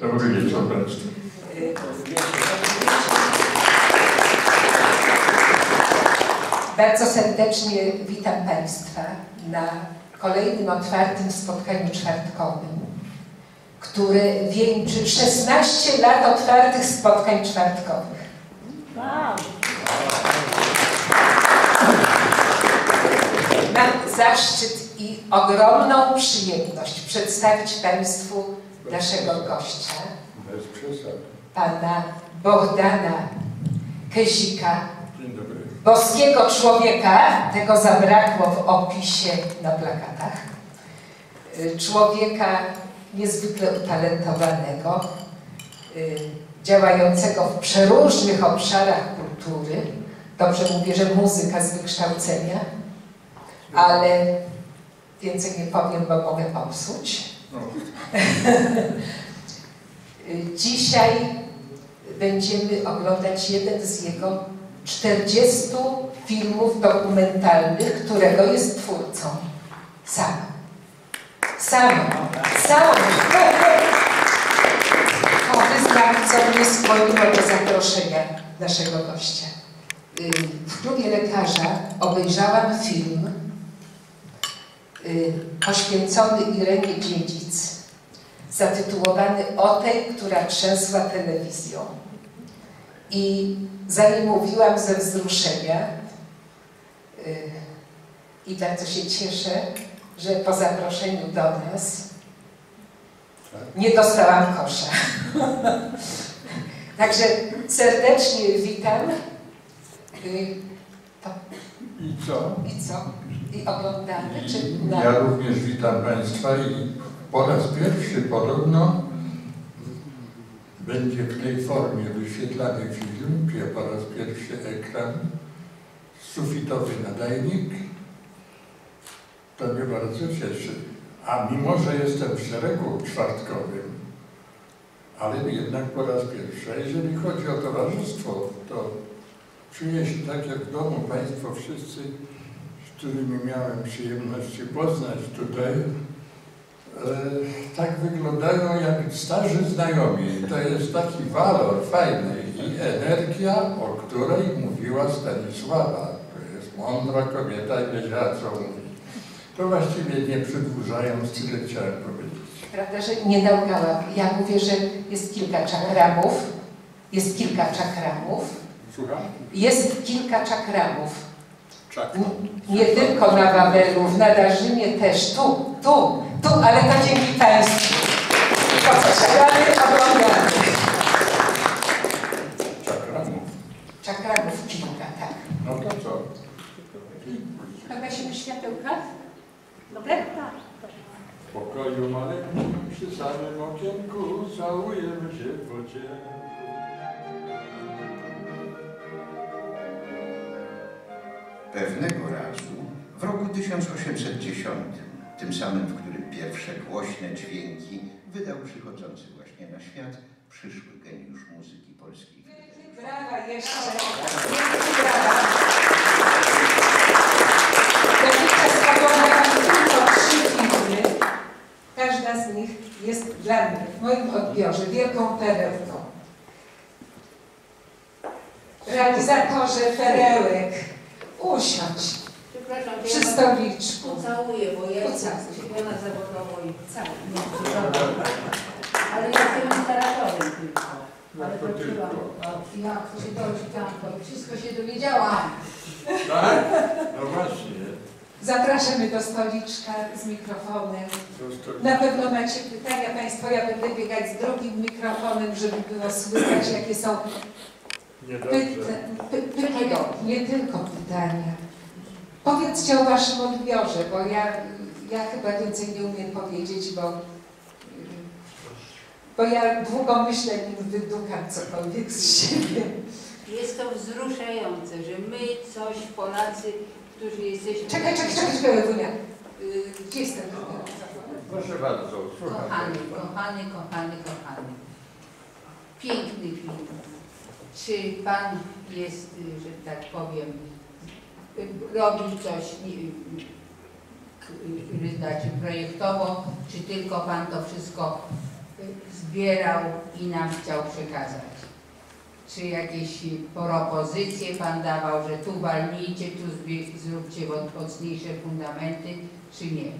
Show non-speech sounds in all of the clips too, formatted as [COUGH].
Dobry wieczór Państwu. Bardzo serdecznie witam Państwa na kolejnym otwartym spotkaniu czwartkowym, które wieńczy 16 lat otwartych spotkań czwartkowych. Wow. Mam zaszczyt i ogromną przyjemność przedstawić Państwu naszego gościa, pana Bogdana Kezika, Dzień dobry. boskiego człowieka, tego zabrakło w opisie na plakatach, y, człowieka niezwykle utalentowanego, y, działającego w przeróżnych obszarach kultury. Dobrze mówię, że muzyka z wykształcenia, ale więcej nie powiem, bo mogę popsuć. [LAUGHS] Dzisiaj będziemy oglądać jeden z jego 40 filmów dokumentalnych, którego jest twórcą. Sam. Sam. Sam. O, wyznawcą nieswojonego zaproszenia naszego gościa. Y, W klubie lekarza obejrzałam film poświęcony Irenie Dziedzic zatytułowany O tej, która trzęsła telewizją. I zanim mówiłam ze wzruszenia yy, i bardzo się cieszę, że po zaproszeniu do nas nie dostałam kosza. [LAUGHS] Także serdecznie witam. To, I co? I co? I oglądamy? Czy na... Ja również witam Państwa i po raz pierwszy podobno będzie w tej formie wyświetlany film, gdzie po raz pierwszy ekran, sufitowy nadajnik. To mnie bardzo cieszy. A mimo, że jestem w szeregu czwartkowym, ale jednak po raz pierwszy. A jeżeli chodzi o towarzystwo, to czuję się tak jak w domu Państwo wszyscy, którymi miałem przyjemność się poznać tutaj, e, tak wyglądają jak starzy znajomi. To jest taki walor fajny i energia, o której mówiła Stanisława. To jest mądra kobieta i wiedziała, co mówi. To właściwie nie przedłużając, tyle chciałem powiedzieć. Prawda, że nie naukałam. Ja mówię, że jest kilka czakramów. Jest kilka czakramów. Słucham? Jest kilka czakramów. Nie tylko na Wawelu, w Nadarzynie też. Tu, tu, tu, ale to dzięki Państwu. Czakamy, oglądamy. Czakramów. Czakramów kilka, tak. No to co? Pogasimy światełka? Dobre? Tak. W pokoju maleńkim przy samym okienku całujemy się po ciemku. Pewnego razu, w roku 1810, tym samym, w którym pierwsze głośne dźwięki wydał przychodzący właśnie na świat przyszły geniusz muzyki polskiej. Brawa jeszcze. Brawa. Dotychczas tylko trzy filmy. Każda z nich jest dla mnie, w moim odbiorze, wielką perełką. Realizatorze perełek, usiądź Przepraszam, to przy ja stoliczku. pocałuję, bo ja jestem skupiona zawodowo i całuję. Ale jestem instalatorem tylko. Ale No to poczułam. tylko. Ja chcę dojść tam, bo wszystko się dowiedziałam. Tak? No właśnie. Zapraszamy do stoliczka z mikrofonem. To Na pewno macie pytania Państwo, ja będę biegać z drugim mikrofonem, żeby było słychać, jakie są. Pyta, py, pytania, nie tylko pytania. Powiedzcie o Waszym odbiorze, bo ja, ja chyba więcej nie umiem powiedzieć, bo, bo ja długo myślę, nim wydukam cokolwiek z siebie. Jest to wzruszające, że my coś, Polacy, którzy jesteśmy... Czekaj, czekaj, czekaj, czekaj, Wunia. Gdzie jestem? Proszę bardzo, słucham. Kochany, kochany, kochany, kochany. Piękny film. Czy Pan jest, y, że tak powiem, robi coś, y, y, znaczy projektowo, czy tylko Pan to wszystko zbierał i nam chciał przekazać? Czy jakieś propozycje Pan dawał, że tu walnijcie, tu zróbcie mo- mocniejsze fundamenty, czy nie?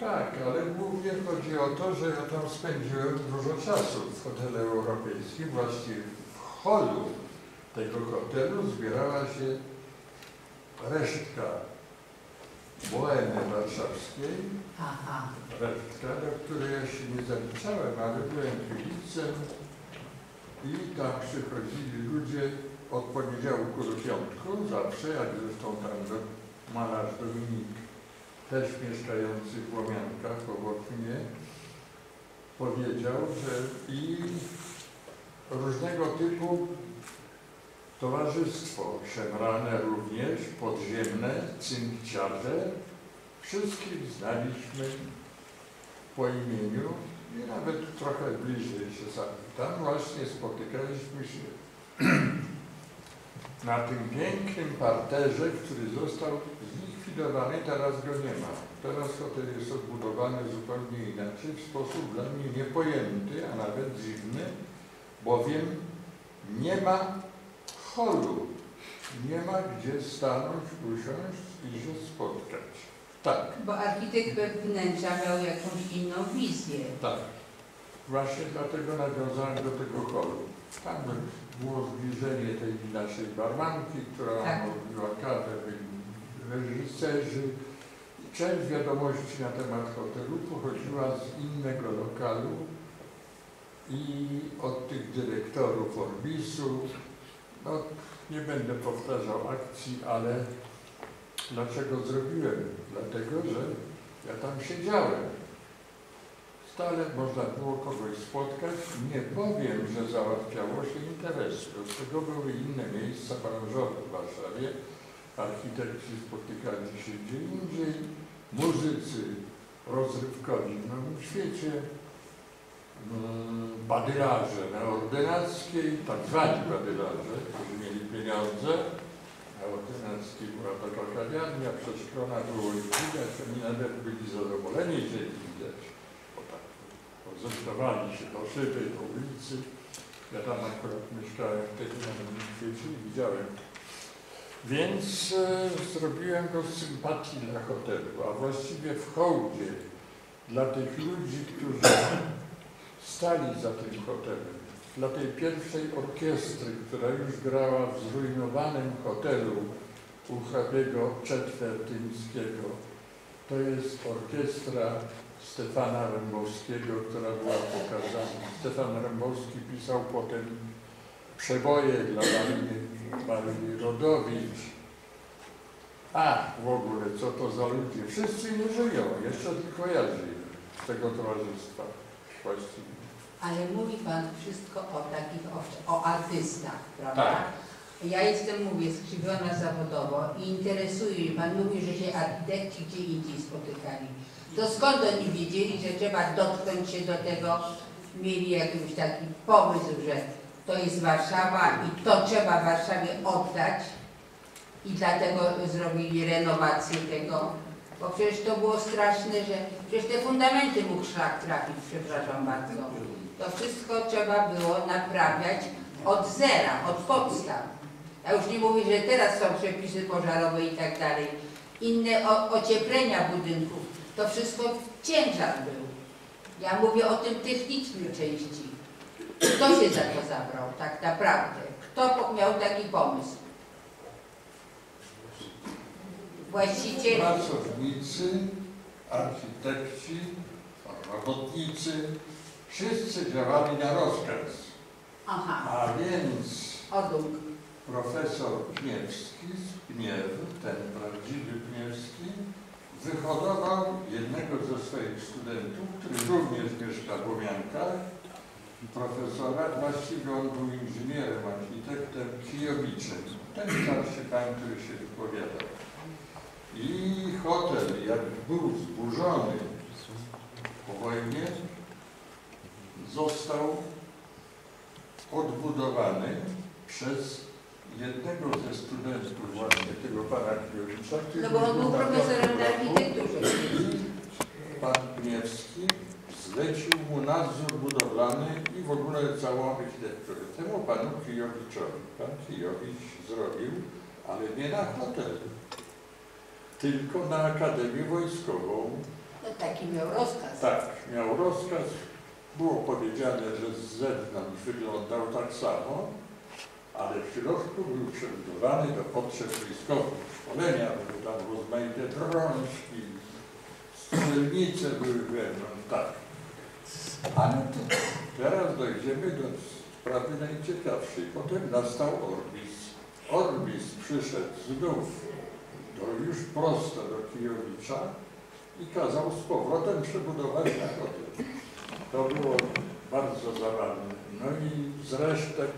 Tak, ale głównie chodzi o to, że ja tam spędziłem dużo czasu w hotelu europejskim. Właściwie holu tego hotelu zbierała się resztka bohemy warszawskiej, Aha, resztka, do której ja się nie zaliczałem, ale byłem kibicem i tam przychodzili ludzie od poniedziałku do piątku, zawsze, jak zresztą tam do, malarz Dominik, też mieszkający w Łomiankach obok mnie, powiedział, że i różnego typu towarzystwo, szemrane również, podziemne, cynkciarze, wszystkich znaliśmy po imieniu i nawet trochę bliżej się sami. Tam właśnie spotykaliśmy się [CLEARS THROAT] na tym pięknym parterze, który został zlikwidowany, teraz go nie ma. Teraz hotel jest odbudowany zupełnie inaczej, w sposób dla mnie niepojęty, a nawet dziwny, bowiem nie ma holu, nie ma gdzie stanąć, usiąść i się spotkać. Tak, bo architekt wnętrza miał jakąś inną wizję. tak. Właśnie dlatego nawiązałem do tego holu. Tam było zbliżenie tej naszej barmanki, która Tak. mówiła kawę, reżyserzy. Część wiadomości na temat hotelu pochodziła z innego lokalu i od tych dyrektorów Orbisu. No, nie będę powtarzał akcji, ale dlaczego zrobiłem? Dlatego, że ja tam siedziałem. Stale można było kogoś spotkać. Nie powiem, że załatwiało się interesy. Od tego były inne miejsca branżowe w Warszawie. Architekci spotykali się gdzie indziej. Muzycy rozrywkowi w Nowym Świecie. Mm, Badylarze na Ordynackiej, tak zwani badylarze, którzy mieli pieniądze. Na Ordynackiej była taka kawiarnia, przez szklona było ich widać, oni nawet byli zadowoleni, że ich widać bo tak rozestawali się do szyby, do ulicy. Ja tam akurat mieszkałem wtedy na Nowym Świecie i widziałem. Więc e, zrobiłem go z sympatii dla hotelu, a właściwie w hołdzie dla tych ludzi, którzy stali za tym hotelem, dla tej pierwszej orkiestry, która już grała w zrujnowanym hotelu u hrabiego Czetwertyńskiego. To jest orkiestra Stefana Rembowskiego, która była pokazana. Stefan Rembowski pisał potem przeboje dla Marii, Marii Rodowicz. A, w ogóle, co to za ludzie? Wszyscy nie żyją, jeszcze tylko ja żyję z tego towarzystwa właściwie. Ale mówi Pan wszystko o takich, o, o artystach, prawda? Tak. Ja jestem, mówię, skrzywiona zawodowo i interesuje mnie, Pan mówi, że się architekci gdzie indziej spotykali. To skąd oni wiedzieli, że trzeba dotknąć się do tego, mieli jakiś taki pomysł, że to jest Warszawa i to trzeba Warszawie oddać i dlatego zrobili renowację tego, bo przecież to było straszne, że przecież te fundamenty mógł szlak trafić, przepraszam bardzo. To wszystko trzeba było naprawiać od zera, od podstaw. Ja już nie mówię, że teraz są przepisy pożarowe i tak dalej. Inne o, ocieplenia budynków. To wszystko ciężar był. Ja mówię o tym technicznym części. Kto się za to zabrał tak naprawdę? Kto miał taki pomysł? Właściciel? Pracownicy, architekci, robotnicy, wszyscy działali na rozkaz. Aha, A więc odłóg. profesor Pniewski z Pniew, ten prawdziwy Pniewski, wyhodował jednego ze swoich studentów, który również mieszka w Łomiankach, profesora, właściwie on był inżynierem, architektem, Kijowiczem. Ten starszy pan, który się wypowiadał. I hotel, jak był zburzony po wojnie, został odbudowany przez jednego ze studentów właśnie tego pana Kijowicza, który No bo on był profesorem na architekturze. I pan Gniewski zlecił mu na w ogóle całą architekturę temu panu Kijowiczowi. Pan Kijowicz zrobił, ale nie na hotelu, tylko na Akademię Wojskową. No taki miał rozkaz. Tak, miał rozkaz. Było powiedziane, że z zewnątrz wyglądał tak samo, ale w środku był przebudowany do potrzeb wojskowych. Szkolenia były tam rozmaite drążki, strzelnice były wewnątrz, tak. Ale to teraz dojdziemy do sprawy najciekawszej. Potem nastał Orbis. Orbis przyszedł znów do, już prosto do Kijowicza i kazał z powrotem przebudować na hotel. To było bardzo zabawne. No i z resztek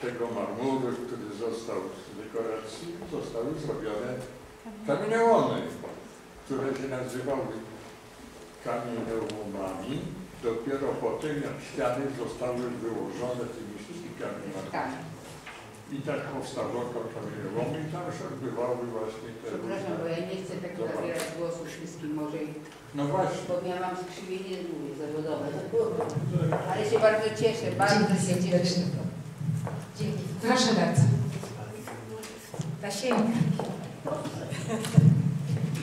tego marmuru, który został z dekoracji, zostały zrobione kamieniołomy, które się nazywały kamieniołomami. Dopiero potem, jak ściany zostały wyłożone tymi wszystkimi kamieniami. I tak kamieniołomy i tam się odbywały właśnie te Przepraszam, bo ja nie chcę tak Dobra. zabierać głosu wszystkim może, No właśnie. bo ja mam skrzywienie mówię, zawodowe. [LAUGHS] Ale się bardzo cieszę, bardzo Dzięki się cieszę. Dzięki. Proszę bardzo. Tasiemka.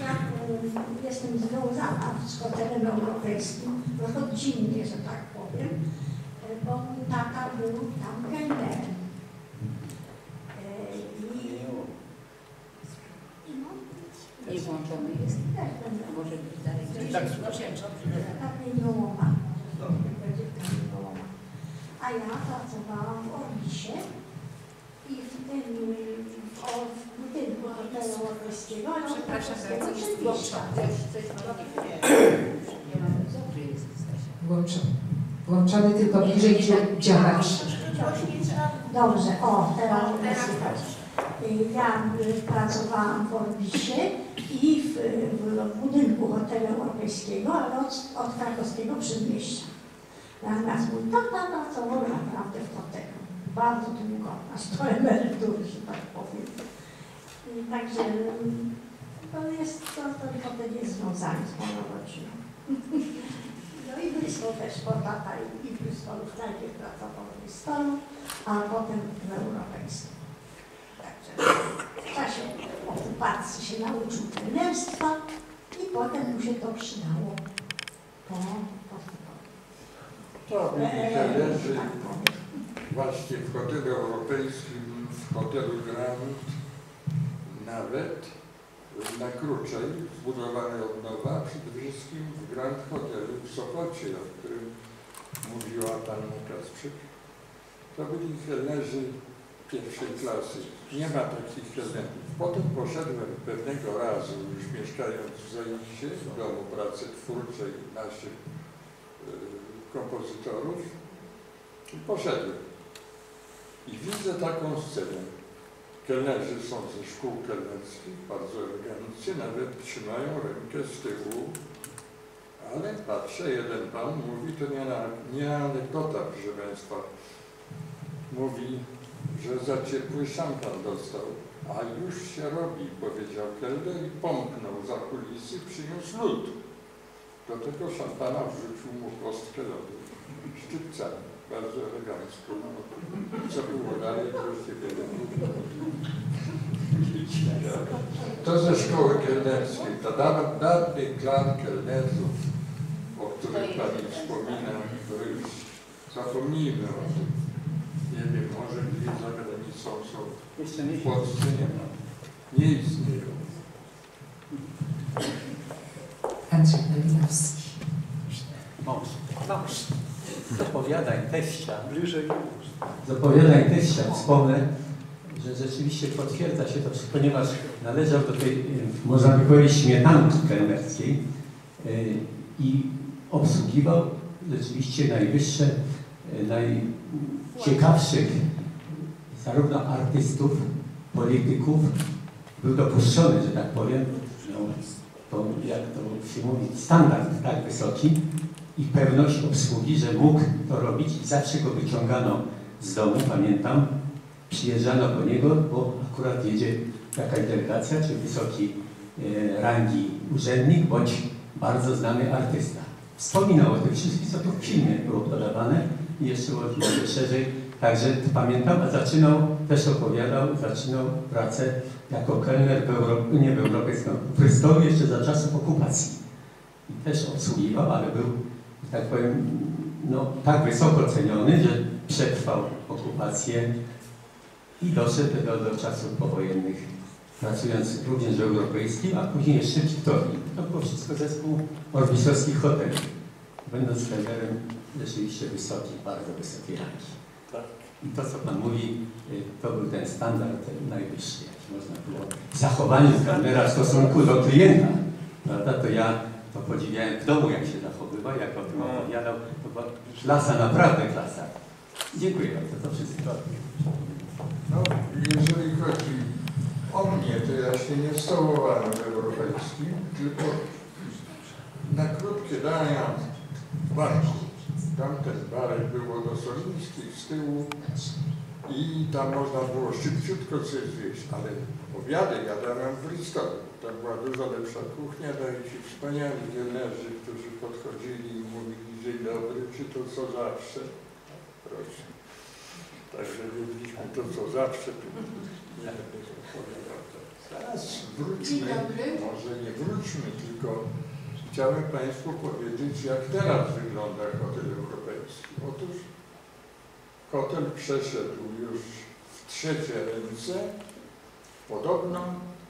Ja y, jestem związana z hotelem europejskim rodzinnie, że tak powiem, y, bo mój tata był tam kelnerem. Y, I, i no, Nie włączony jest. też będę Może być Tak, kamieniołoma. Będzie kamieniołoma. A ja pracowałam w Orbisie i w tym o, w budynku hotelu ale Przepraszam bardzo, jest jest Stasia. Włączony. Tylko bliżej działacz. Dobrze, o, teraz. Y, Ja pracowałam w Orbisie i w, w budynku hotelu europejskiego, ale od, od krakowskiego przedmieścia. Natomiast mój tata pracował naprawdę w hotelu. Bardzo długo, aż do emerytury, że tak powiem. I także mm, to jest, to, ten hotel jest związany z moją rodziną. [LAUGHS] No i blisko też, bo tata i, i Bristolu najpierw pracował w Bristolu, a potem w europejskim. W czasie okupacji się nauczył trenerstwa i potem mu się to przydało po, po To widzicie, tak powiem. właśnie w hotelu europejskim, w hotelu Grand, nawet na Kruczej, zbudowany od nowa, przede wszystkim w Grand Hotelu w Sopocie, o którym mówiła Panna Kasprzyk. To byli kelnerzy pierwszej klasy. Nie ma takich kelnerów. Potem poszedłem pewnego razu, już mieszkając w Zajście, w domu pracy twórczej naszych y, kompozytorów, i poszedłem. I widzę taką scenę. Kelnerzy są ze szkół kelnerskich, bardzo eleganccy, nawet trzymają rękę z tyłu. Ale patrzę, jeden pan mówi, to nie, nie anegdota, proszę Państwa. Mówi, że za ciepły szampan dostał. A już się robi, powiedział kelner i pomknął za kulisy, przyniósł lód. Do tego szampana wrzucił mu kostkę lodu. Szczypcami, bardzo elegancko. No, co było dalej, to już się wiele To ze szkoły kelnerskiej, to da- dawny klan kelnerzów, o którym Pani wspomina, to już zapomnijmy o tym. Nie wiem, może gdzieś za granicą są, Jeszcze nie w Polsce nie ma. Nie istnieją. Andrzej Malinowski. Mąż. Mąż. Z opowiadań teścia. Bliżej Z opowiadań teścia wspomnę, że rzeczywiście potwierdza się to, ponieważ należał do tej, y, można by powiedzieć, śmietanki kelnerskiej y, i obsługiwał rzeczywiście najwyższe, y, najciekawszych zarówno artystów, polityków, był dopuszczony, że tak powiem, no, to, jak to się mówi, standard tak wysoki i pewność obsługi, że mógł to robić i zawsze go wyciągano z domu, pamiętam, przyjeżdżano po niego, bo akurat jedzie jakaś delegacja, czy wysoki e, rangi urzędnik, bądź bardzo znany artysta. wspominał o tym wszystkim, co tu w filmie było podawane i jeszcze trochę szerzej. Także pamiętam, a zaczynał, też opowiadał, zaczynał pracę jako kelner w Euro, nie w Europejskim, w jeszcze za czasów okupacji. I też obsługiwał, ale był, tak powiem, no, tak wysoko ceniony, że przetrwał okupację i doszedł do, do czasów powojennych, pracując również w Europejskim, a później jeszcze w Wiktorii. To było wszystko zespół orbisowskich hoteli. Będąc kelnerem rzeczywiście wysoki, bardzo wysokiej rangi. I to, co Pan mówi, y, to był ten standard ten najwyższy, jaki można było w zachowaniu kelnera w stosunku do klienta. Prawda? To ja to podziwiałem w domu, jak się zachowywał, jak o tym opowiadał. To była klasa, naprawdę klasa. Dziękuję bardzo, to wszystko. No, jeżeli chodzi o mnie, to ja się nie stołowałem w europejskim, tylko na krótkie dania w barku. Tamten barek było do Solińskich z tyłu i tam można było szybciutko coś zjeść, ale obiady jadałem w Bristolu. Tam była dużo lepsza kuchnia, dali ci wspaniali kelnerzy, którzy podchodzili i mówili dzień dobry, czy to co zawsze. Proszę. Także jedliśmy to co zawsze. Nie będę opowiadał. Teraz wróćmy, może nie wróćmy, tylko chciałem Państwu powiedzieć, jak teraz wygląda hotel europejski. Otóż hotel przeszedł już w trzecie ręce. Podobno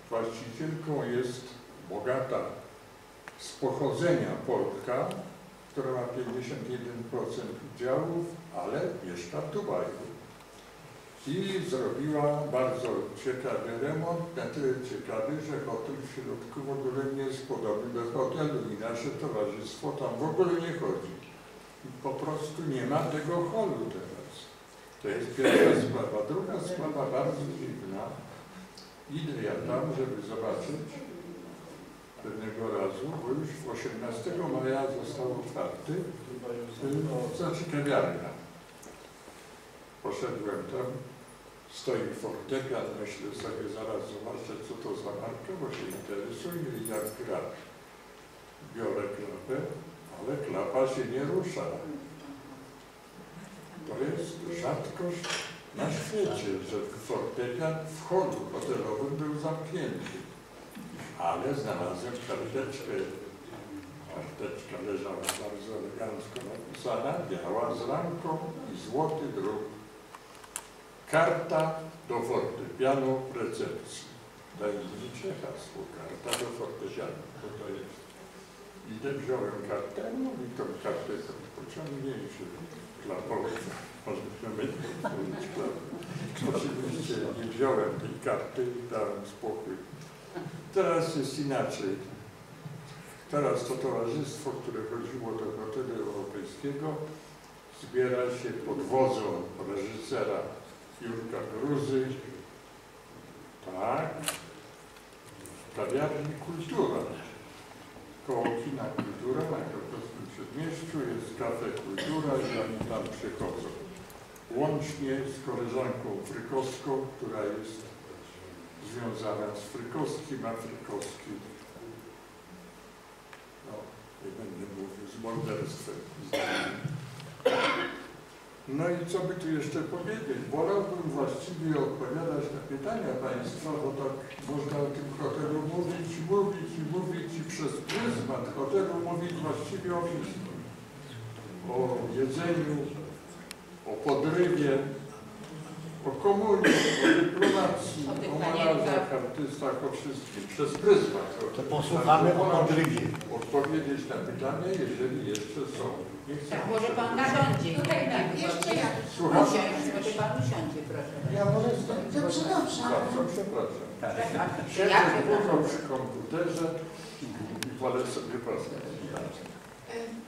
właścicielką jest bogata z pochodzenia Polka, która ma 51% udziałów, ale mieszka w Dubaju. I zrobiła bardzo ciekawy remont, na tyle ciekawy, że hotel w środku w ogóle nie jest podobny do hotelu i nasze towarzystwo tam w ogóle nie chodzi. I po prostu nie ma tego holu teraz. To jest pierwsza sprawa. Druga sprawa bardzo dziwna. Idę ja tam, żeby zobaczyć pewnego razu, bo już 18 maja został otwarty, y, znaczy kawiarnia. Poszedłem tam, stoi fortepian, myślę sobie, zaraz zobaczę, co to za marka, bo się interesuje i jak gra. Biorę klapę, ale klapa się nie rusza. To jest rzadkość na świecie, że fortepian w holu hotelowym był zamknięty. Ale znalazłem karteczkę. Karteczka leżała bardzo elegancko napisana, biała z ramką i złoty druk. Karta do fortepianu w recepcji. Tajemnicze hasło, karta do fortepianu. Co to jest? Idę, wziąłem kartę, no i tą kartę tam się klapowo. Możemy mieć klapę. Oczywiście nie wziąłem tej karty i dałem spokój. Teraz jest inaczej. Teraz to towarzystwo, które chodziło do hotelu europejskiego, zbiera się pod wodzą reżysera Jurka Gruzy. Tak. W kawiarni Kultura. Koło kina Kultura na Krakowskim Przedmieściu jest kafe Kultura i oni tam przychodzą. Łącznie z koleżanką Frykowską, która jest związana z Frykowskim, a Frykowski, no nie będę mówił, z morderstwem. No i co by tu jeszcze powiedzieć? Wolałbym właściwie odpowiadać na pytania Państwa, bo tak można o tym hotelu mówić, mówić i mówić i przez pryzmat hotelu mówić właściwie o wszystkim. O jedzeniu, o podrywie, o komunii, o dyplomacji, O tych o malarzach, panienкach. artystach, o wszystkim. Przez pryzmat. To posłuchamy o podrywie. Odpowiedzieć na pytania, jeżeli jeszcze są. Tak, może pan usiądzie. Tutaj tak, jeszcze ja. Słucham? Może pan usiądzie, proszę. Ja wolę stać. Dobrze, dobrze. Bardzo przepraszam. Tak. Siedzę długo przy komputerze i wolę sobie postać.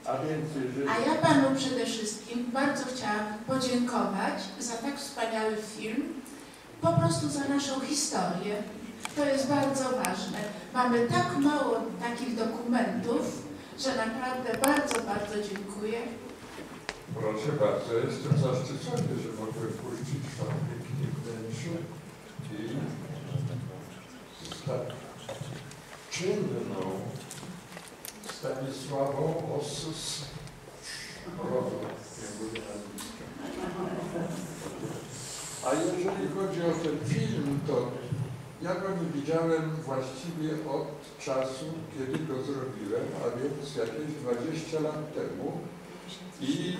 A więc jeżeli... A ja panu przede wszystkim bardzo chciałam podziękować za tak wspaniały film, po prostu za naszą historię. To jest bardzo ważne. Mamy tak mało takich dokumentów, że naprawdę bardzo, bardzo dziękuję. Proszę bardzo, jestem zaszczycony, że mogłem puścić w tak pięknym wnętrzu i z tak czynną Stanisławą Osus nazwiska. A jeżeli chodzi o ten film, to ja go nie widziałem właściwie od czasu, kiedy go zrobiłem, a więc jakieś 20 lat temu. I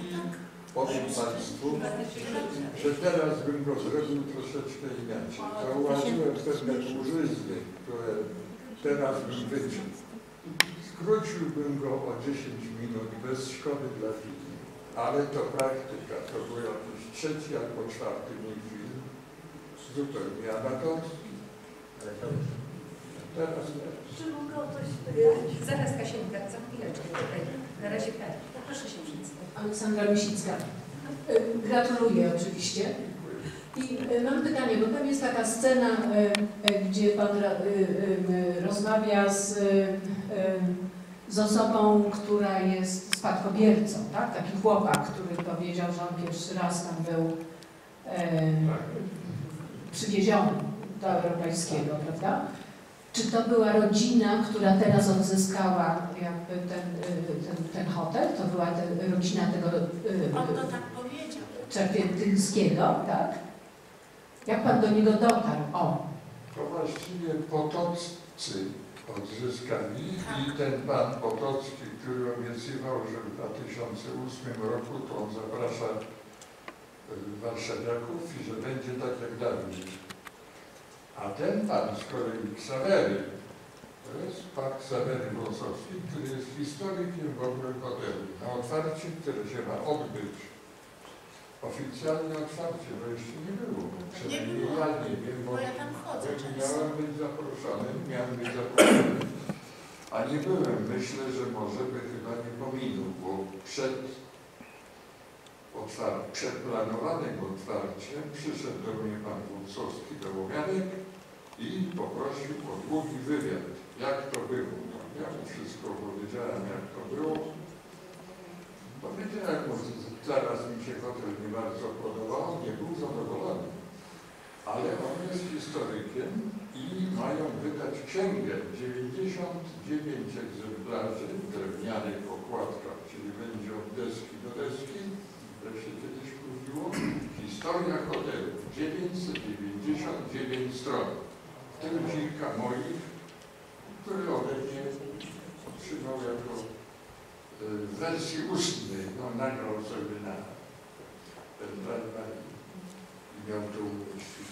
powiem Państwu, że teraz bym go zrobił troszeczkę inaczej. Zauważyłem pewne dłużyzny, które teraz bym wyciął. Skróciłbym go o 10 minut bez szkody dla filmu. Ale to praktyka, to był jakiś trzeci albo czwarty mój film, zupełnie amatorski. Teraz nie. Czy mogę o coś Zaraz Kasienka, za chwileczkę. Tutaj. Na razie tak. Proszę się przedstawić. Aleksandra Misicka. Y, Gratuluję oczywiście. I y, mam pytanie, bo tam jest taka scena, y, y, gdzie Pan rozmawia z, z osobą, która jest spadkobiercą, tak? Taki chłopak, który powiedział, że on pierwszy raz tam był y, przywieziony do europejskiego, prawda? Czy to była rodzina, która teraz odzyskała jakby ten, ten, ten hotel? To była te, rodzina tego On to tak powiedział. Czerwiętyńskiego, tak? Jak pan do niego dotarł? O, To właściwie Potoccy odzyskali i ten pan Potocki, który obiecywał, że w 2008 roku to on zaprasza y, warszawiaków i że będzie tak jak dawniej. A ten pan z kolei Ksawery, to jest pan Ksawery Włosowski, który jest historykiem w ogóle hotelu. Na otwarcie, które się ma odbyć, oficjalne otwarcie, bo jeszcze nie było. Przynajmniej ja nie wiem, bo Bo ja tam chodzę miałem być zaproszony, miałem być zaproszony, a nie byłem. Myślę, że może by chyba nie pominął, bo przed, otwar- przed planowanym otwarciem przyszedł do mnie pan Wójcowski do Łomianek i poprosił o długi wywiad, jak to było. No, ja mu wszystko powiedziałem, jak to było. Powiedziałem mu, zaraz mi się hotel nie bardzo podobał, nie był zadowolony. Ale on jest historykiem i mają wydać księgę 99 egzemplarzy w drewnianych okładkach, czyli będzie od deski do deski, jak się kiedyś mówiło. Historia hotelu, 999 stron. W tym kilka moich, które ode mnie otrzymał jako w wersji ustnej, no nagrał sobie na pendrive'a i miał to umieścić.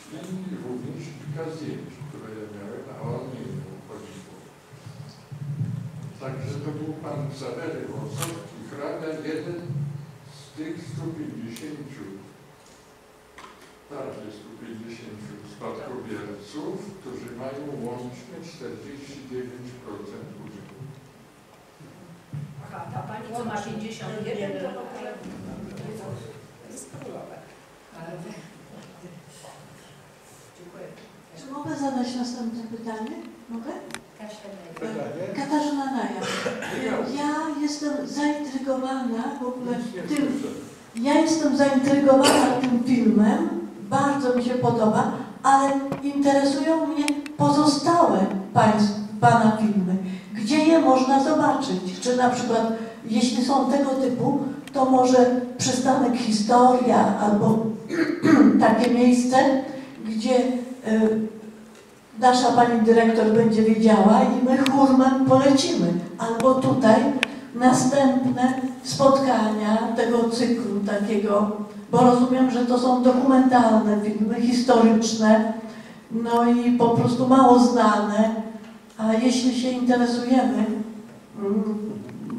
I również kilka zdjęć, które ja miałem, a on nie miał chodziło. Także to był pan Sawery Wąsowski, hrabia, jeden z tych 150, prawie 150 spadkobierców, którzy mają łącznie 49% Aha, ta pani, co ma 51, to w ogóle jest królowa. Dziękuję. Czy mogę zadać następne pytanie? Mogę? Katarzyna Naja. Ja jestem zaintrygowana w ogóle tym, ja jestem zaintrygowana tym filmem, bardzo mi się podoba, ale interesują mnie pozostałe państw, Pana filmy. Można zobaczyć? Czy na przykład, jeśli są tego typu, to może przystanek Historia albo [CLEARS THROAT] takie miejsce, gdzie y, nasza pani dyrektor będzie wiedziała i my chórmem polecimy. Albo tutaj następne spotkania tego cyklu takiego, bo rozumiem, że to są dokumentalne filmy, historyczne, no i po prostu mało znane, a jeśli się interesujemy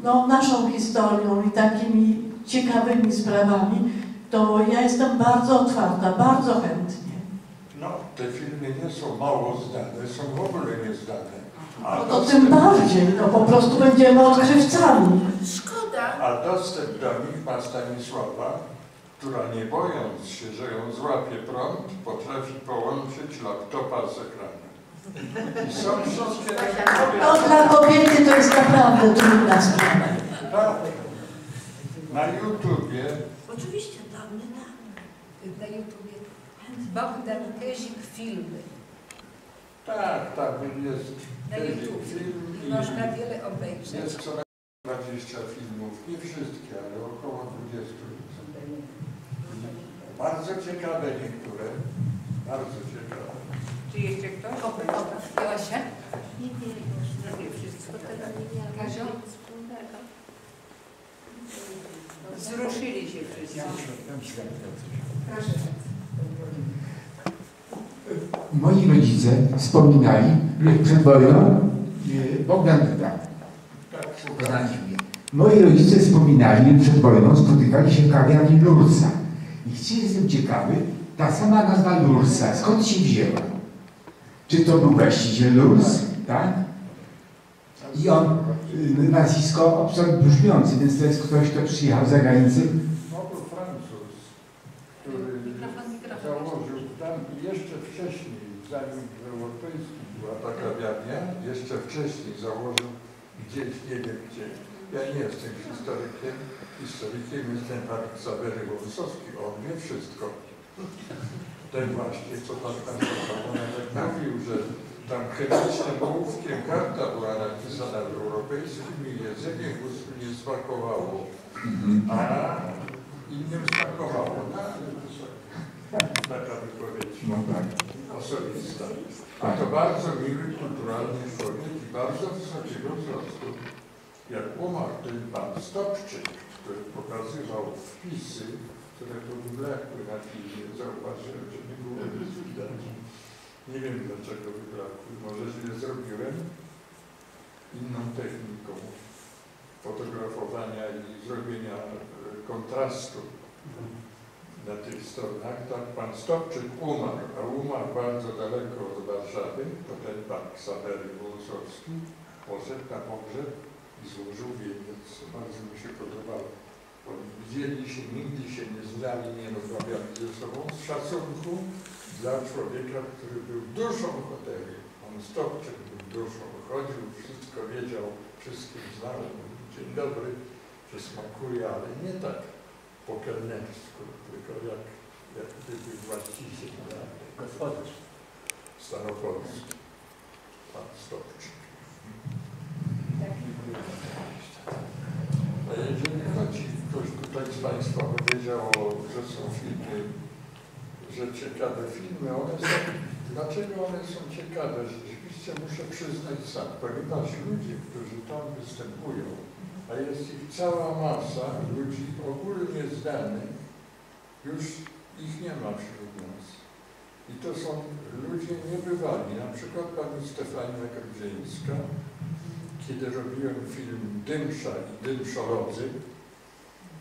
no, naszą historią i takimi ciekawymi sprawami, to ja jestem bardzo otwarta, bardzo chętnie. No, te filmy nie są mało znane, są w ogóle nieznane. A No to dostęp, tym bardziej, no po prostu będziemy odkrywcami. Szkoda, a dostęp do nich ma Stanisława, która nie bojąc się, że ją złapie prąd, potrafi połączyć laptopa z ekranem. No dla kobiety to jest naprawdę trudna sprawa. Tak. Na YouTubie Oczywiście, dawny, Na YouTubie Bogdan Kezik filmy. tak, tam jest Na YouTube. film I można wiele obejrzeć. jest co najmniej 20 filmów, nie wszystkie, ale około 20. Bardzo ciekawe niektóre, bardzo ciekawe. Czy jeszcze ktoś? Joasia? Nie wiem, Zrobię wszystko teraz. Kazio? Wzruszyli się wszyscy. Proszę. Moi rodzice wspominali, że przed wojną e, Bogdan tak, Tak, poznaliśmy. Moi rodzice wspominali, że przed wojną spotykali się w kawiarni Lursa. I chcieli, jestem ciekawy, ta sama nazwa Lursa, skąd się wzięła? Czy to był właściciel Lurs, tak? I on, y, nazwisko obco brzmiące, więc to jest ktoś, kto przyjechał z zagranicy. No to Francuz, który założył tam jeszcze wcześniej, zanim w europejskim była ta kawiarnia, jeszcze wcześniej założył gdzieś, nie wiem gdzie. Ja nie jestem historykiem, historykiem jestem pan Ksawery Wąsowski, on wie wszystko. [LAUGHS] Ten właśnie, co pan tam tak mówił, że tam chemicznym ołówkiem karta była napisana w europejskim i językiem nie smakowało. A innym smakowało. Są- Taka wypowiedź No tak. osobista. A to bardzo miły, kulturalny człowiek i bardzo wysokiego wzrostu. Jak umarł ten pan Stopczyk, który pokazywał wpisy, które tu wyblakły na filmie, zauważyłem, że nie było nic widać. Nie wiem dlaczego wyblakły. Może źle zrobiłem inną techniką fotografowania i zrobienia e, kontrastu na tych stronach. Tak pan Stopczyk umarł, a umarł bardzo daleko od Warszawy, to ten pan Ksawery Wąsowski poszedł na pogrzeb i złożył wieniec. Bardzo mi się podobało. Oni widzieli się, nigdy się nie znali, nie rozmawiali ze sobą z szacunku dla człowieka, który był duszą hotelu. Pan Stopczyk był duszą, chodził, wszystko wiedział, wszystkim znał. Mówił, Dzień dobry, czy smakuje, ale nie tak po kelnersku, tylko jak, jak gdyby właściciel tak, Gospodarz. Staropolski, pan Stopczyk. A jeżeli chodzi, ktoś tutaj z Państwa powiedział, że są filmy, że ciekawe filmy, one są, dlaczego one są ciekawe? Rzeczywiście muszę przyznać sam, ponieważ ludzie, którzy tam występują, a jest ich cała masa ludzi ogólnie znanych, już ich nie ma wśród nas. I to są ludzie niebywali, na przykład pani Stefania Grudzińska, kiedy robiłem film Dymsza i Dymszolodzy.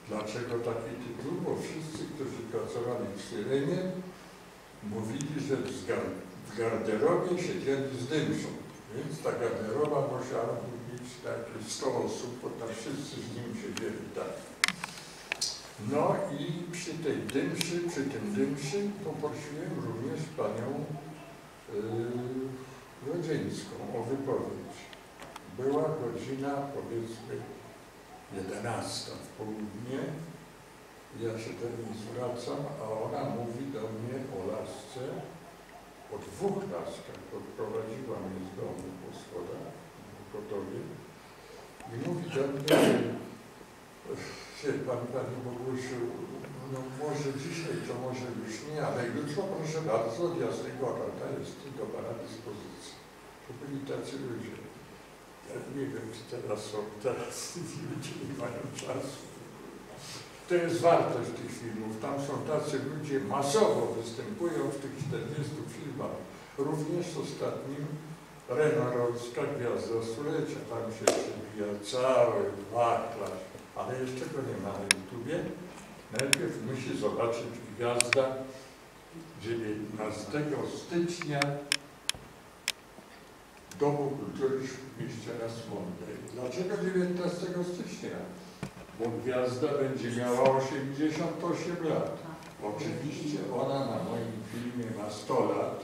Dlaczego taki tytuł? Bo wszyscy, którzy pracowali w Syrenie, mówili, że w gar- w garderobie siedzieli z dymszą. Więc ta garderoba musiała mieć jakieś 100 osób, bo tam wszyscy z nim siedzieli, tak. No i przy tej dymszy, przy tym dymszy poprosiłem również panią yy, Rodzieńską o wypowiedź. Była godzina powiedzmy 11 w południe. Ja się do niej zwracam, a ona mówi do mnie o lasce, o dwóch laskach. Odprowadziła mnie z domu po schodach w gotowie i mówi do mnie, że pan, panie Bogusiu, no może dzisiaj, to może już nie, ale jutro proszę bardzo od Jasnej Gorata jest do pana dyspozycji. To byli tacy ludzie. Ja nie wiem, czy teraz są, teraz ludzie nie mają czasu. To jest wartość tych filmów. Tam są tacy ludzie, masowo występują w tych 40 filmach. Również ostatnim Renarowska Gwiazda Stulecia. Tam się przebija cały wachlarz, ale jeszcze go nie ma na YouTubie. Najpierw musi zobaczyć Gwiazda 19 stycznia Domu Kultury w mieście Rasmonday. Dlaczego 19 stycznia? Bo Gwiazda będzie miała 88 lat. Oczywiście ona na moim filmie ma 100 lat.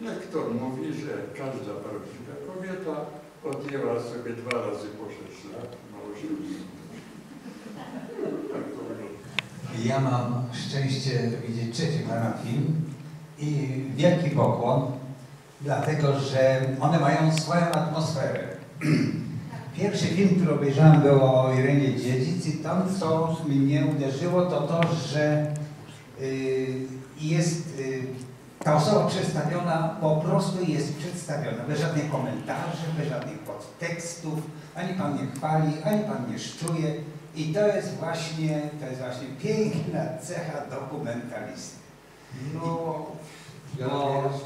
Lektor mówi, że każda prawdziwa kobieta odjęła sobie dwa razy po 6 lat na 80. To wygląda. Ja mam szczęście widzieć trzeci pana film i wielki pokłon, dlatego że one mają swoją atmosferę. [CLEARS THROAT] Pierwszy film, który obejrzałem był o Irenie Dziedzic i tam co mnie uderzyło to to, że y, jest y, ta osoba przedstawiona po prostu jest przedstawiona, bez żadnych komentarzy, bez żadnych podtekstów, ani Pan nie chwali, ani Pan nie szczuje i to jest właśnie, to jest właśnie piękna cecha dokumentalisty. No,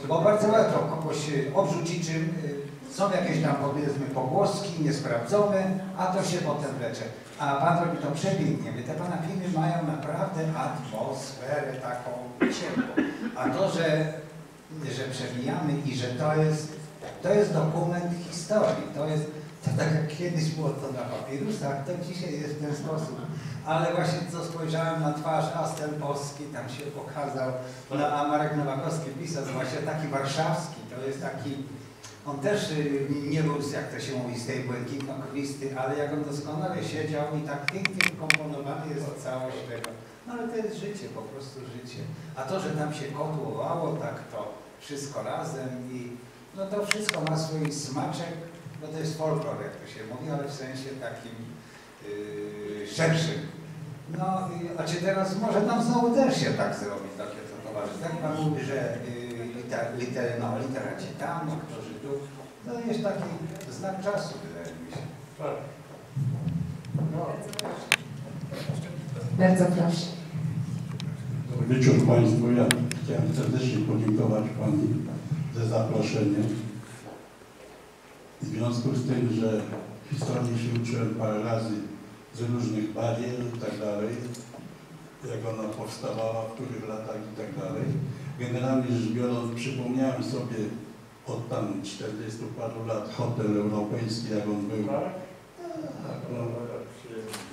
Bo, bardzo łatwo kogoś y, obrzucić czym y, są jakieś tam powiedzmy pogłoski niesprawdzone, a to się potem lecze. A Pan robi to przepięknie. Te Pana filmy mają naprawdę atmosferę taką ciepłą. A to, że, że przebijamy i że to jest, to jest dokument historii. To jest, to tak jak kiedyś było to na papirusach, to dzisiaj jest w ten sposób. Ale właśnie co spojrzałem na twarz Astel Polski, tam się pokazał, no, a Marek Nowakowski pisał właśnie taki warszawski, to jest taki, on też y, nie był, jak to się mówi, z tej błękitno-krwisty, ale jak on doskonale siedział i tak pięknie komponowany jest całość tego. No ale to jest życie, po prostu życie. A to, że tam się kotłowało tak to wszystko razem i no to wszystko ma swój smaczek, no to jest folklor, jak to się mówi, ale w sensie takim yy, szerszym. No, i- a czy teraz może nam znowu też się tak zrobi, takie to towarzystwo. Tak Pan mówi, że yy, liter, liter, no, literaci tam, aktorzy tu. To jest taki znak czasu, wydaje mi się. No, Bardzo proszę. Dobry wieczór Państwu. Ja chciałem serdecznie podziękować Pani za zaproszenie. W związku z tym, że historii się uczyłem parę razy z różnych barier i tak dalej, jak ona powstawała, w których latach i tak dalej. Generalnie rzecz biorąc, przypomniałem sobie od tam 40 paru lat hotel europejski, jak on był. Tak, no,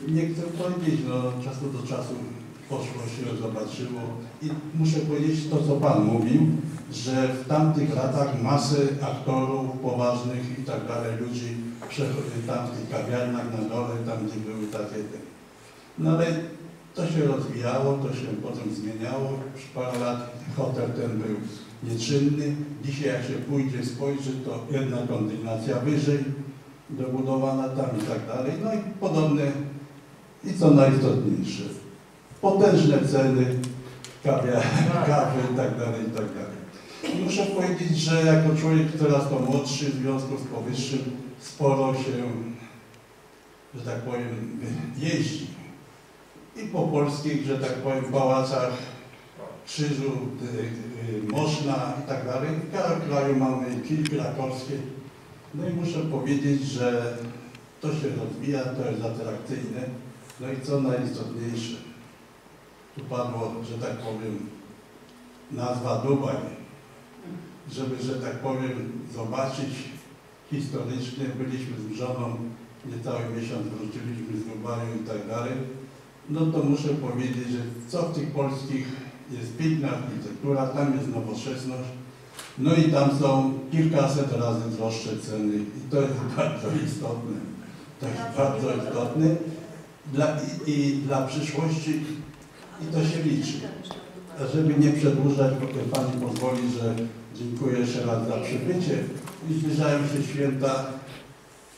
nie chcę powiedzieć, no czasu do czasu poszło się, zobaczyło i muszę powiedzieć to, co Pan mówił, że w tamtych latach masę aktorów poważnych i tak dalej, ludzi przechodzili tam w tych kawiarniach na dole, tam gdzie były takie te. No ale to się rozwijało, to się potem zmieniało. Już parę lat hotel ten był nieczynny. Dzisiaj jak się pójdzie, spojrzy, to jedna kondynacja wyżej dobudowana tam i tak dalej. No i podobne i co najistotniejsze, potężne ceny kawia, kawy i tak dalej, i tak dalej. Muszę powiedzieć, że jako człowiek coraz to młodszy, w związku z powyższym sporo się, że tak powiem, jeździ. I po polskich, że tak powiem, pałacach Krzyżu, y, y, Moszna i tak dalej. W każdym kraju mamy kilka krakowskie. No i muszę powiedzieć, że to się rozwija, to jest atrakcyjne. No i co najistotniejsze, tu padło, że tak powiem, nazwa Dubaj. Żeby, że tak powiem, zobaczyć historycznie, byliśmy z żoną niecały miesiąc, wróciliśmy z Dubaju i tak dalej. No to muszę powiedzieć, że co w tych polskich jest piękna architektura, tam jest nowoczesność, no i tam są kilkaset razy droższe ceny i to jest [LAUGHS] bardzo istotne. To jest bardzo istotne dla, i, i dla przyszłości i to się liczy. Żeby nie przedłużać, bo Pani pozwoli, że dziękuję jeszcze raz za przybycie i zbliżają się święta.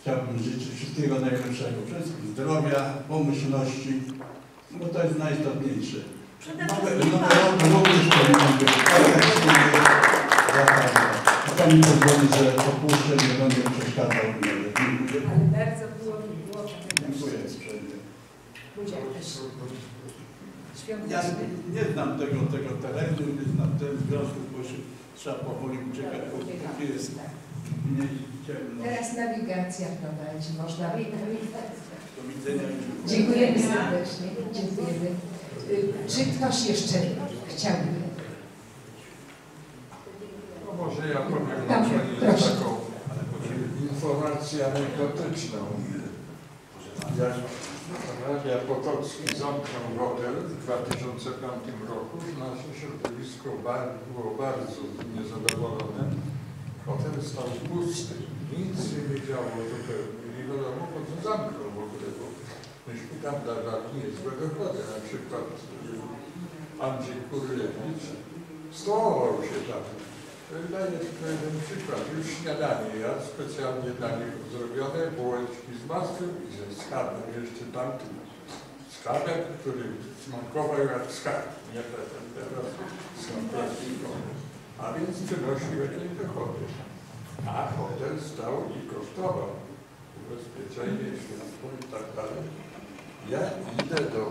Chciałbym życzyć wszystkiego najlepszego, wszystkim zdrowia, pomyślności, bo to jest najistotniejsze. Nowe, nowe rok również powinien być. A Pani pozwoli, że opuszczę, nie będę przeszkadzał. Dziękuję. Ale bardzo było mi było Dziękuję uprzejmie. Ludzie też Ja nie znam tego, tego terenu, nie znam ten związku, się trzeba powoli uciekać, bo tu jest mniej ciemno. Teraz nawigacja prowadzi, można Do widzenia. Dziękujemy serdecznie. Dziękujemy. Y, Czy ktoś jeszcze chciałby? No może ja powiem na koniec taką informację anegdotyczną. Jak Radia Potocki zamknął hotel w 2005 roku, nasze środowisko było bardzo niezadowolone. Hotel stał pusty, nic nie działo zupełnie. Nie wiadomo po co zamknął w ogóle, bo myśmy tam dawali niezłe dochody. Na przykład Andrzej Kurylewicz stołował się tam. Daję tylko jeden przykład. Już śniadanie ja specjalnie dla nich zrobione, bułeczki z masłem i ze skarbem, jeszcze tamtym skarbem, który smakował jak skarb, nie ten teraz plastikowe. A więc przynosił jakieś dochody. A hotel stał i kosztował ubezpieczenie, światło i tak dalej. Ja idę do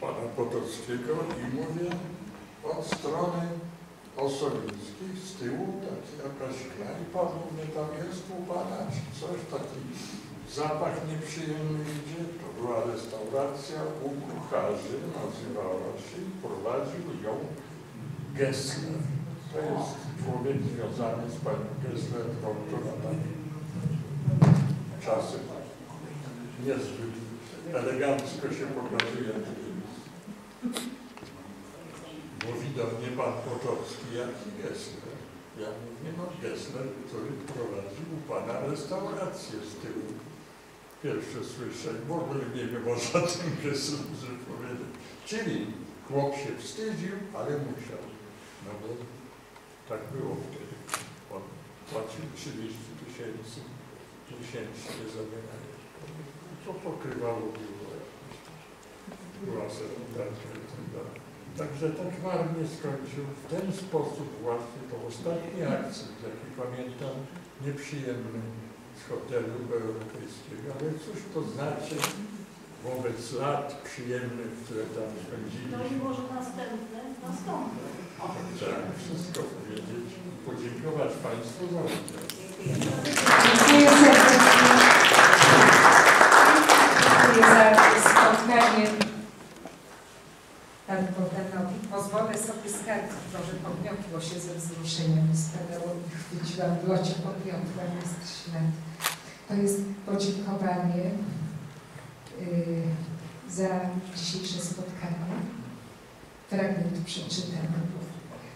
pana Potockiego i mówię od strony Osolińskich z tyłu taki jakaś klań, pan mówi, tam jest u coś, taki zapach nieprzyjemny idzie. To była restauracja u kucharzy, nazywała się prowadził ją Gessler. To jest człowiek związany z panią Gessler, która tam czasem niezbyt elegancko się pokazuje. Mówi do mnie pan Potocki, jaki Gessler? Ja mówię, no Gessler, który prowadził u pana restaurację z tyłu. Pierwsze słyszę, w ogóle nie wiem o żadnym Gesslerze powiedzieć. Czyli chłop się wstydził, ale musiał. No bo tak było wtedy. On płacił 30 tysięcy miesięcznie za wynajem. To pokrywało jakieś własne wydatki i tak dalej. Także tak marnie skończył w ten sposób właśnie to ostatni akcent, jaki pamiętam, nieprzyjemny z hotelu europejskiego, ale cóż to znaczy wobec lat przyjemnych, które tam No i spędziliśmy. może następne nastąpią. Trzeba wszystko powiedzieć i podziękować Państwu za udział. Dziękuję serdecznie. Dziękuję za spotkanie panu Bogdanowi. Skarżyć, może podniosło się ze wzruszeniem i stanęło i chwyciłam w locie, podniosłam, jest ślad. To jest podziękowanie y, za dzisiejsze spotkanie. Fragment przeczytam.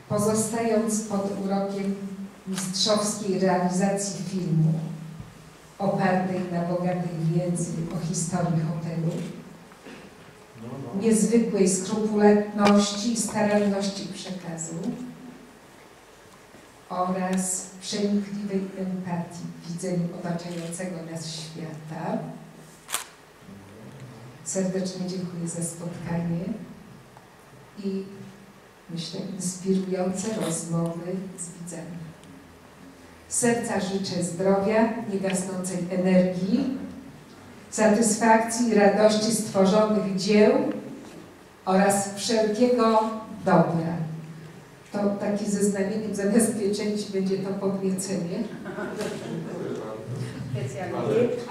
Pozostając pod urokiem mistrzowskiej realizacji filmu opartej na bogatej wiedzy o historii hotelu. Niezwykłej skrupulatności i staranności przekazu oraz przenikliwej empatii w widzeniu otaczającego nas świata. Serdecznie dziękuję za spotkanie i myślę inspirujące rozmowy z widzami. Serca życzę zdrowia, niegasnącej energii, satysfakcji i radości stworzonych dzieł oraz wszelkiego dobra. To takie ze znamieniem zamiast pieczęci będzie to podniecenie.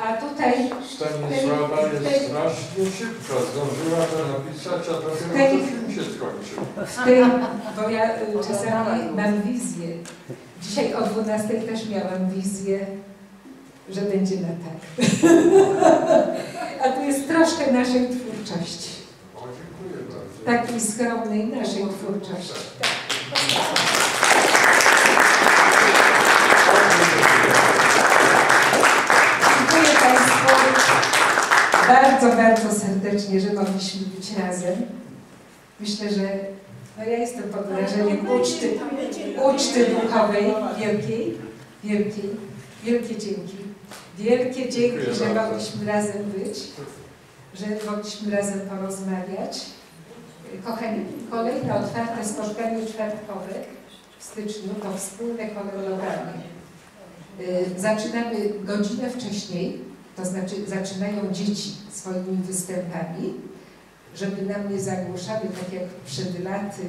A tutaj Stanisława tej- jest strasznie szybko, zdążyła to napisać, a dopiero tej- film się skończył. w tym, bo ja y, czasami mam wizję. Dzisiaj o 12 też miałam wizję, że będzie na tak. A tu jest troszkę naszej twórczości. O, dziękuję bardzo. Takiej skromnej naszej twórczości. Dziękuję Państwu bardzo, bardzo serdecznie, że mogliśmy być razem. Myślę, że no ja jestem pod wrażeniem uczty, uczty duchowej wielkiej, wielkiej, wielkie dzięki. Wielkie dzięki, Dziękuję że bardzo. mogliśmy razem być, że mogliśmy razem porozmawiać. Kochani, kolejne otwarte spotkanie czwartkowe w styczniu to wspólne kolorowanie. Y, Zaczynamy godzinę wcześniej, to znaczy zaczynają dzieci swoimi występami, żeby nam nie zagłuszały, tak jak przed laty,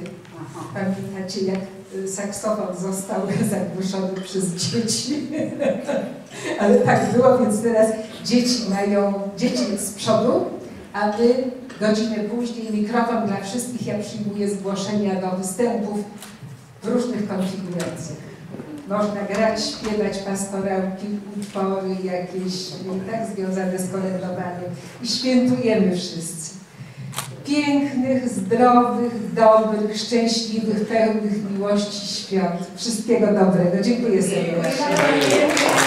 pamiętacie jak y, saksofon został [LAUGHS] zagłuszony przez dzieci. [LAUGHS] Ale tak było, więc teraz dzieci mają, dzieci z przodu, a my godzinę później mikrofon dla wszystkich. Ja przyjmuję zgłoszenia do występów w różnych konfiguracjach. Można grać, śpiewać pastorałki, utwory jakieś i tak związane z kolędowaniem. I świętujemy wszyscy. Pięknych, zdrowych, dobrych, szczęśliwych, pełnych miłości świąt. Wszystkiego dobrego. Dziękuję serdecznie.